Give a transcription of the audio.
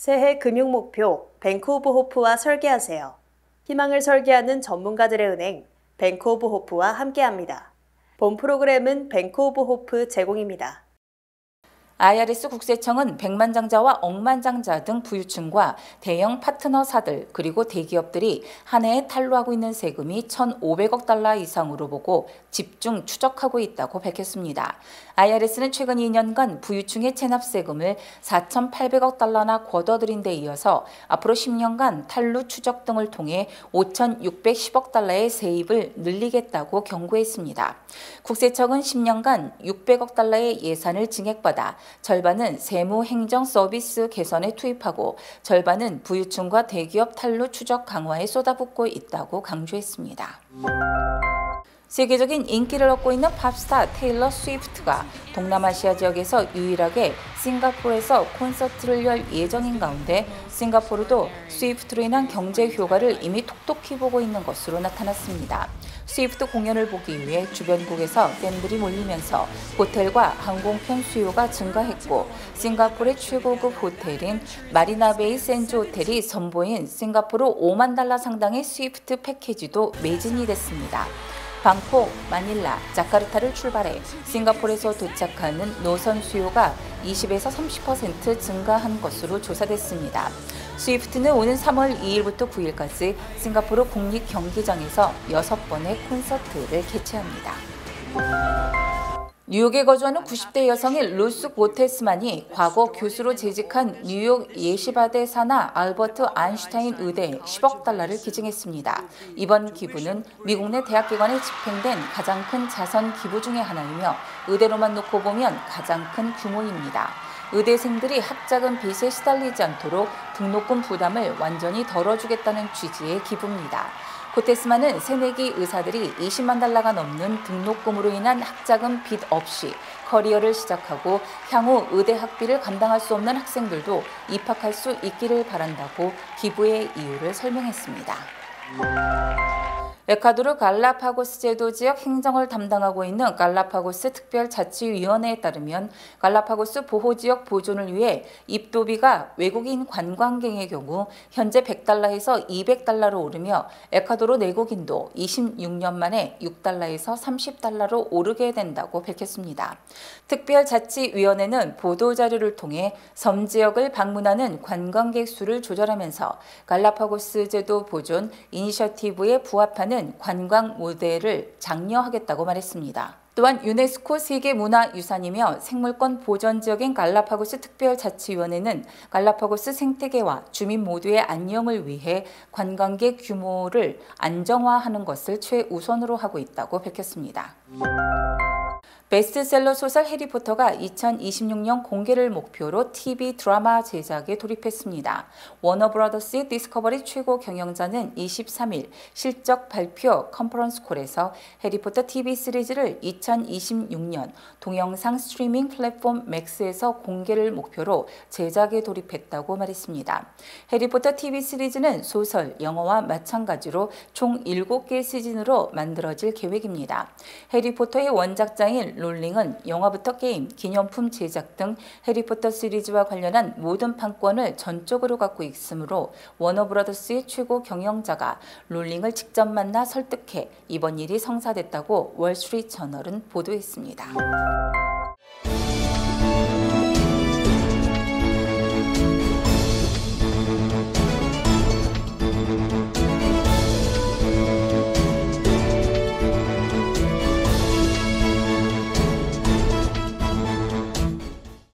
새해 금융 목표 뱅크 오브 호프와 설계하세요. 희망을 설계하는 전문가들의 은행 뱅크 오브 호프와 함께합니다. 본 프로그램은 뱅크 오브 호프 제공입니다. IRS 국세청은 백만장자와 억만장자 등 부유층과 대형 파트너사들 그리고 대기업들이 한 해에 탈루하고 있는 세금이 1,500억 달러 이상으로 보고 집중 추적하고 있다고 밝혔습니다. IRS는 최근 2년간 부유층의 체납 세금을 4,800억 달러나 걷어들인 데 이어서 앞으로 10년간 탈루 추적 등을 통해 5,610억 달러의 세입을 늘리겠다고 경고했습니다. 국세청은 10년간 600억 달러의 예산을 증액받아 절반은 세무 행정 서비스 개선에 투입하고 절반은 부유층과 대기업 탈루 추적 강화에 쏟아붓고 있다고 강조했습니다. 세계적인 인기를 얻고 있는 팝스타 테일러 스위프트가 동남아시아 지역에서 유일하게 싱가포르에서 콘서트를 열 예정인 가운데 싱가포르도 스위프트로 인한 경제 효과를 이미 톡톡히 보고 있는 것으로 나타났습니다. 스위프트 공연을 보기 위해 주변국에서 팬들이 몰리면서 호텔과 항공편 수요가 증가했고 싱가포르의 최고급 호텔인 마리나베이 샌즈 호텔이 선보인 싱가포르 5만 달러 상당의 스위프트 패키지도 매진이 됐습니다. 방콕, 마닐라, 자카르타를 출발해 싱가포르에서 도착하는 노선 수요가 20에서 30% 증가한 것으로 조사됐습니다. 스위프트는 오는 3월 2일부터 9일까지 싱가포르 국립 경기장에서 6번의 콘서트를 개최합니다. 뉴욕에 거주하는 90대 여성인 루스 고테스만이 과거 교수로 재직한 뉴욕 예시바대 산하 알버트 아인슈타인 의대에 10억 달러를 기증했습니다. 이번 기부는 미국 내 대학기관에 집행된 가장 큰 자선 기부 중의 하나이며 의대로만 놓고 보면 가장 큰 규모입니다. 의대생들이 학자금 빚에 시달리지 않도록 등록금 부담을 완전히 덜어주겠다는 취지의 기부입니다. 코테스만은 새내기 의사들이 20만 달러가 넘는 등록금으로 인한 학자금 빚 없이 커리어를 시작하고 향후 의대 학비를 감당할 수 없는 학생들도 입학할 수 있기를 바란다고 기부의 이유를 설명했습니다. 에콰도르 갈라파고스 제도 지역 행정을 담당하고 있는 갈라파고스 특별자치위원회에 따르면 갈라파고스 보호지역 보존을 위해 입도비가 외국인 관광객의 경우 현재 100달러에서 200달러로 오르며 에콰도르 내국인도 26년 만에 6달러에서 30달러로 오르게 된다고 밝혔습니다. 특별자치위원회는 보도자료를 통해 섬 지역을 방문하는 관광객 수를 조절하면서 갈라파고스 제도 보존 이니셔티브에 부합하는 있는 관광 모델을 장려하겠다고 말했습니다. 또한 유네스코 세계문화유산이며 생물권 보전 지역인 갈라파고스 특별자치위원회는 갈라파고스 생태계와 주민 모두의 안녕을 위해 관광객 규모를 안정화하는 것을 최우선으로 하고 있다고 밝혔습니다. 베스트셀러 소설 해리포터가 2026년 공개를 목표로 TV 드라마 제작에 돌입했습니다. 워너브라더스의 디스커버리 최고 경영자는 23일 실적 발표 컨퍼런스 콜에서 해리포터 TV 시리즈를 2026년 동영상 스트리밍 플랫폼 맥스에서 공개를 목표로 제작에 돌입했다고 말했습니다. 해리포터 TV 시리즈는 소설, 영화와 마찬가지로 총 7개 시즌으로 만들어질 계획입니다. 해리포터의 원작자인 롤링은 영화부터 게임, 기념품 제작 등 해리포터 시리즈와 관련한 모든 판권을 전적으로 갖고 있으므로 워너브라더스의 최고 경영자가 롤링을 직접 만나 설득해 이번 일이 성사됐다고 월스트리트 저널은 보도했습니다.